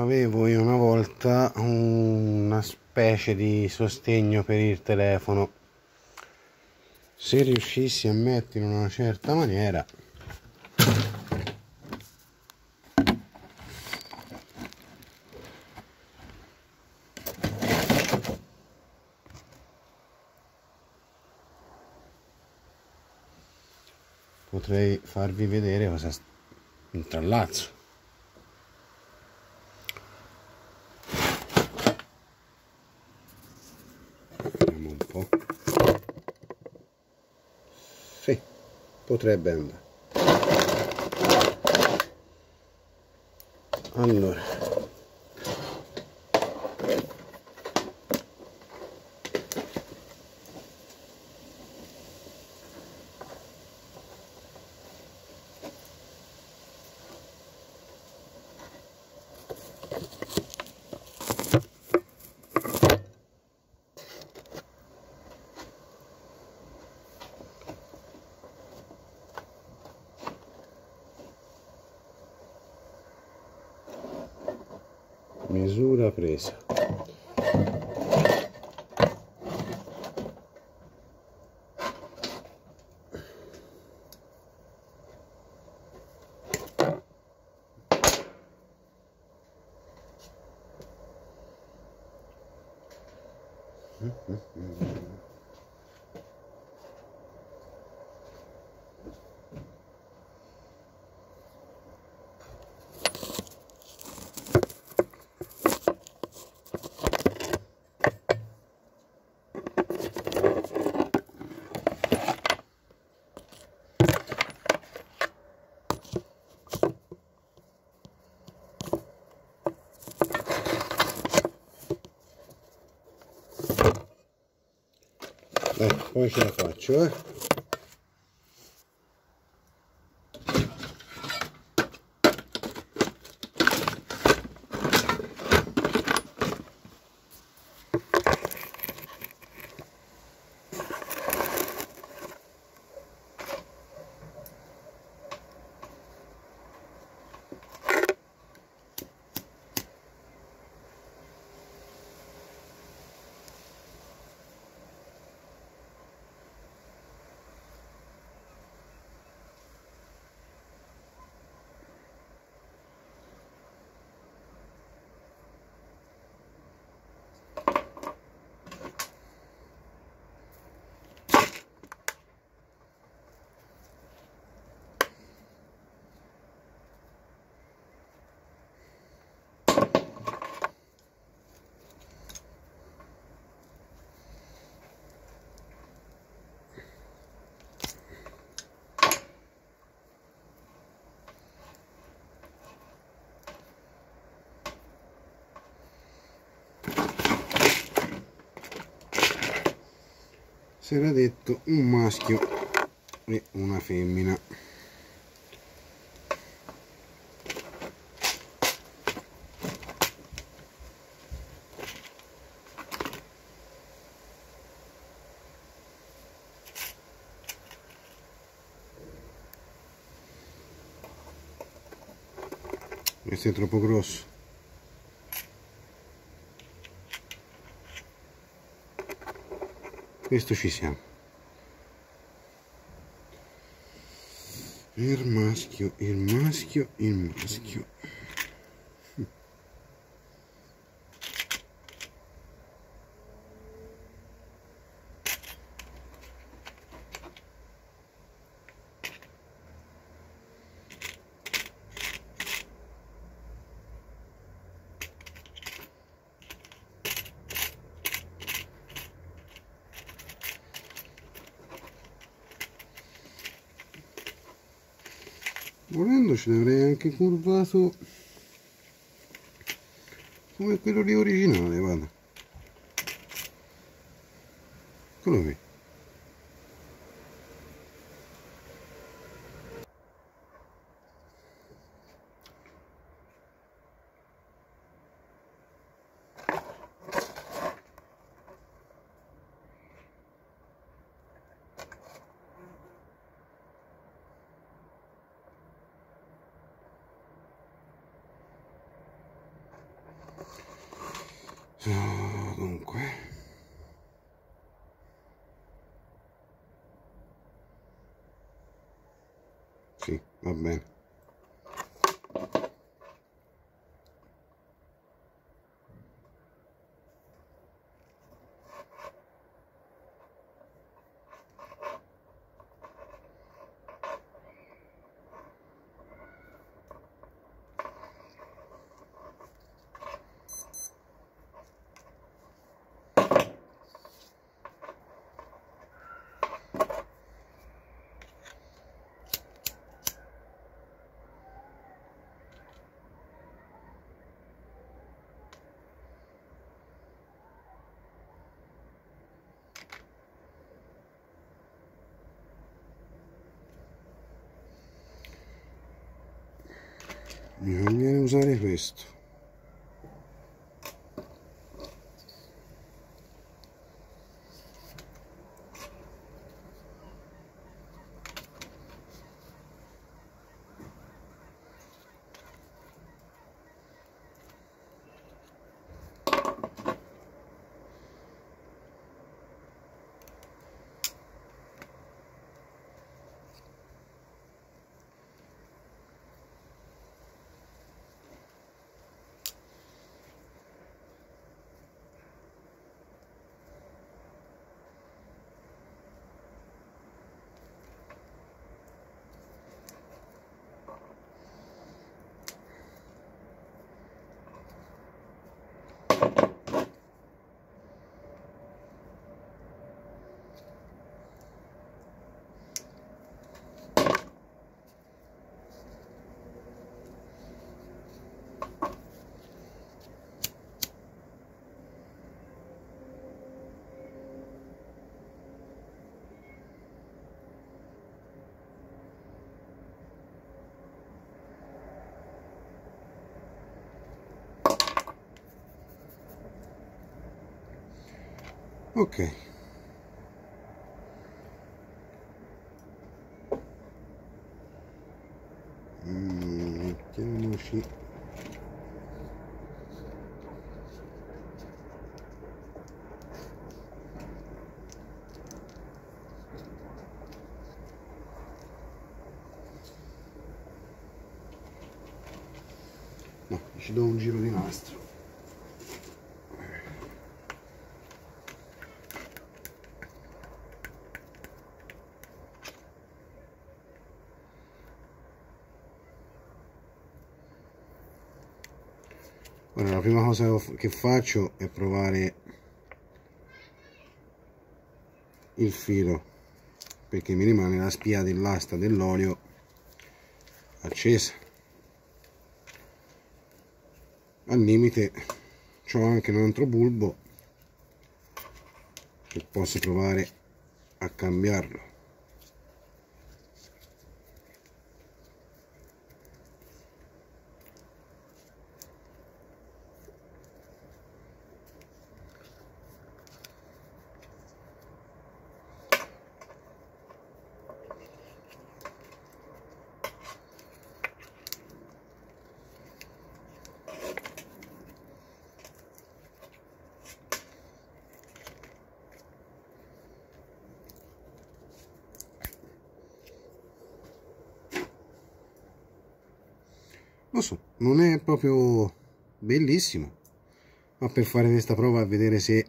avevo io una volta una specie di sostegno per il telefono. Se riuscissi a mettere in una certa maniera potrei farvi vedere cosa intrallazzo vediamo un po' sì potrebbe andare. Allora Mm-hmm. Eh, poi ce la si era detto un maschio e una femmina. Questo è troppo grosso questo ci siamo il maschio il maschio il maschio volendo ce l'avrei anche curvato come quello di originale guarda. Eccolo qui uh, dunque. Sì va bene conviene usare questo Ok. Mm, mettiamoci no ci do un giro di nastro Ora la prima cosa che faccio è provare il filo perché mi rimane la spia dell'asta dell'olio accesa. Al limite ho anche un altro bulbo che posso provare a cambiarlo lo so non è proprio bellissimo ma per fare questa prova a vedere se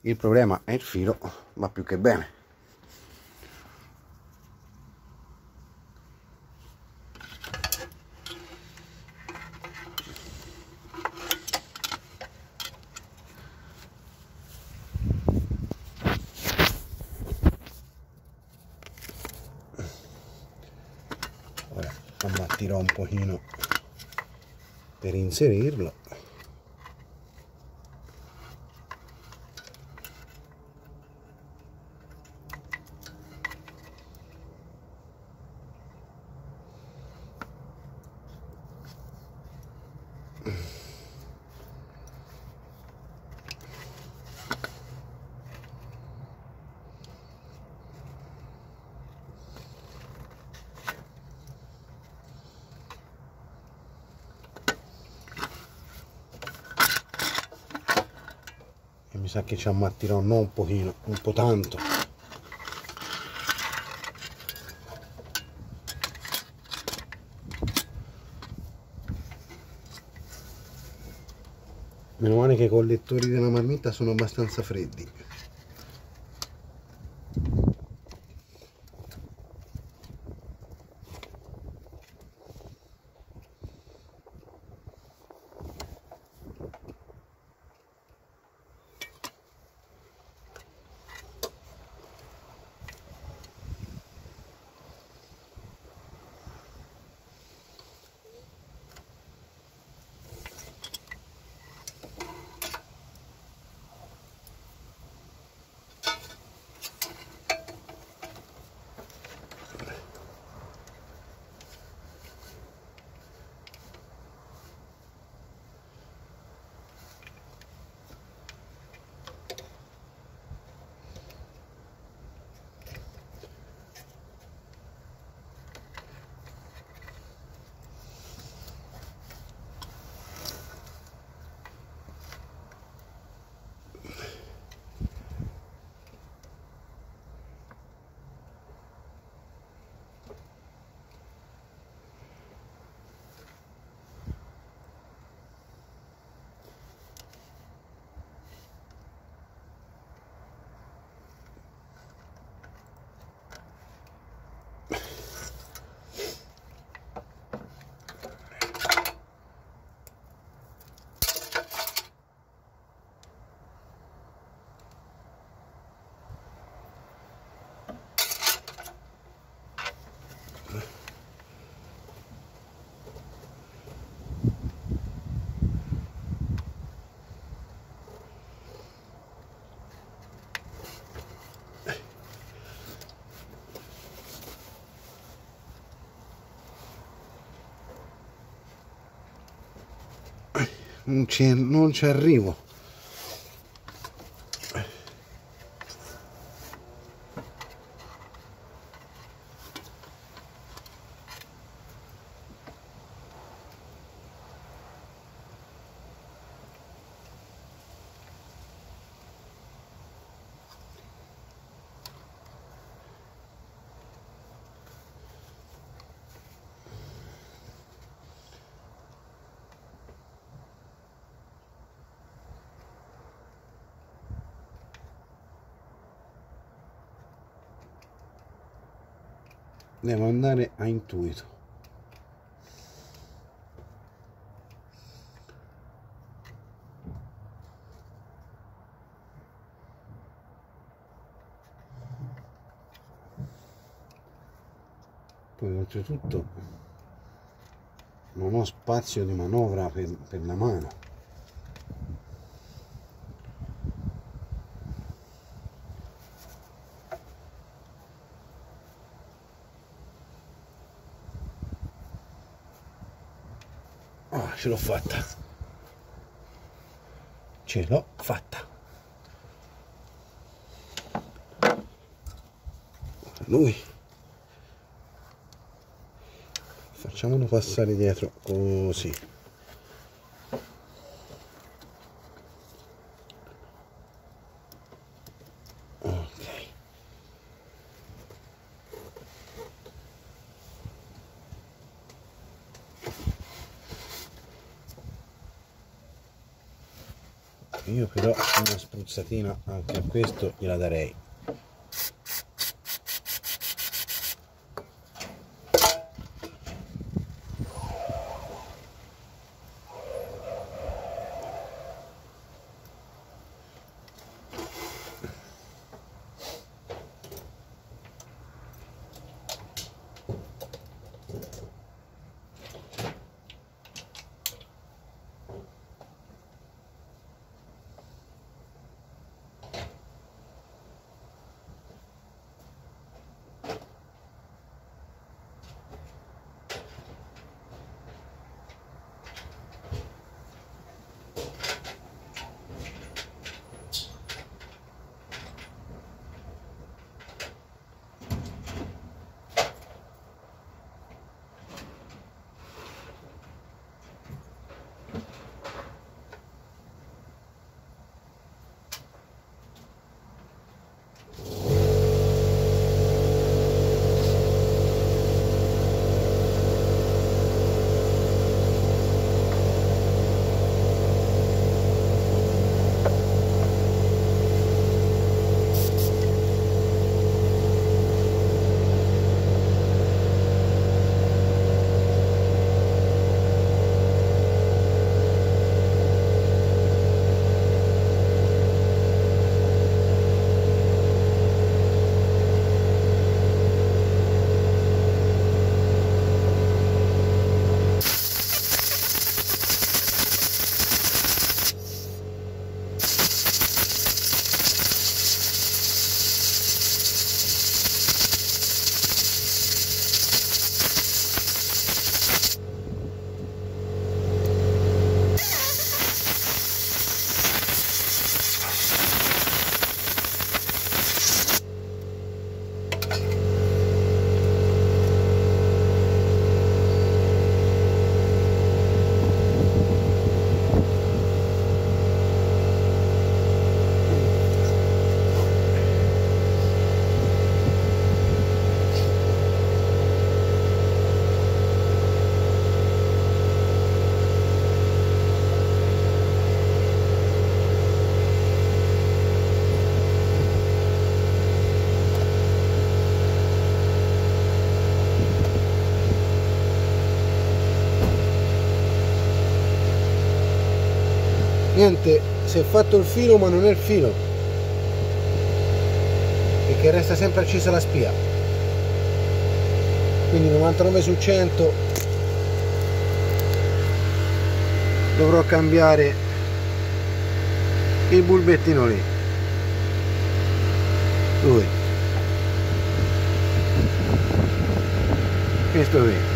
il problema è il filo va più che bene ammattirò un pochino per inserirlo sa che ci ammattirò non un pochino un po' tanto. Meno male che i collettori della marmitta sono abbastanza freddi non ci, non ci arrivo devo andare a intuito. Poi oltretutto non ho spazio di manovra per, per la mano ce l'ho fatta. Ce l'ho fatta. Lui. Facciamolo passare dietro così io però una spruzzatina anche a questo gliela darei niente si è fatto il filo ma non è il filo. Perché resta sempre accesa la spia. Quindi 99 su 100 dovrò cambiare il bulbettino lì. Lui. Questo qui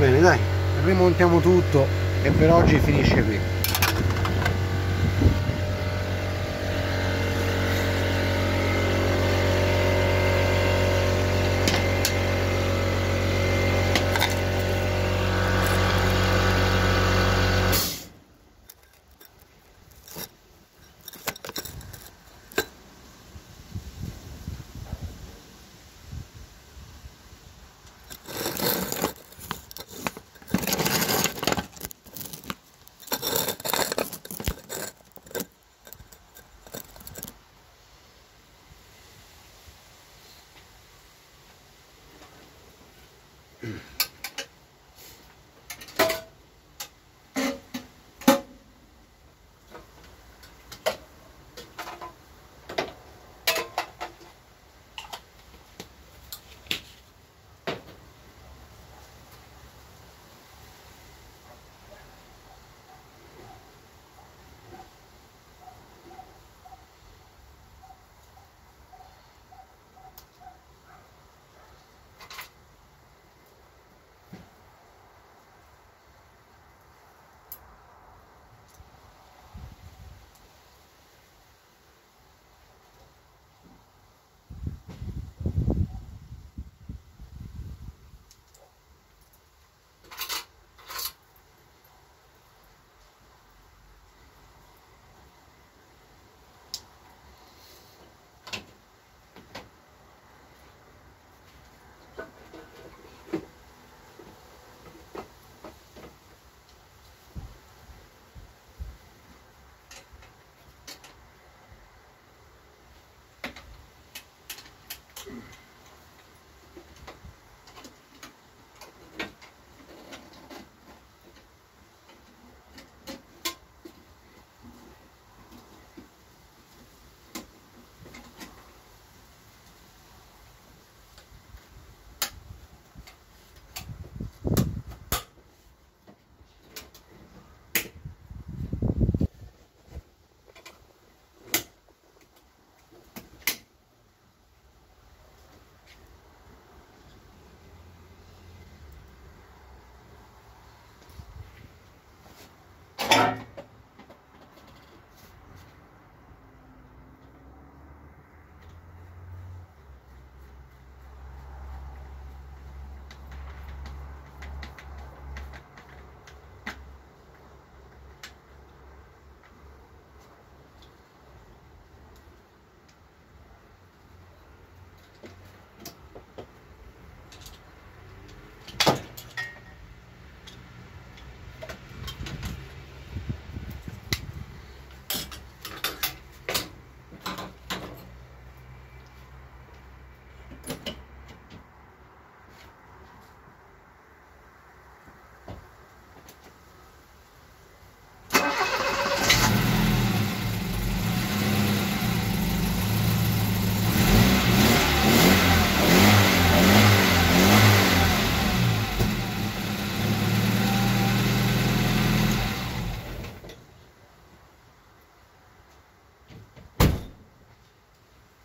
bene dai. Rimontiamo tutto e per oggi finisce qui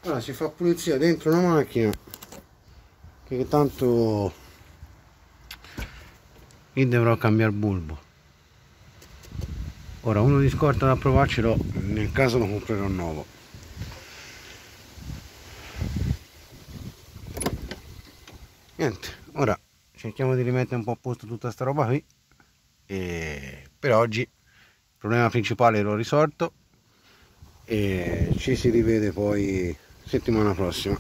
allora si fa pulizia dentro una macchina che tanto io dovrò cambiare bulbo. Ora uno di scorta da provarcelo nel caso lo comprerò nuovo. Niente ora cerchiamo di rimettere un po' a posto tutta sta roba qui. E per oggi il problema principale l'ho risolto e ci si rivede poi settimana prossima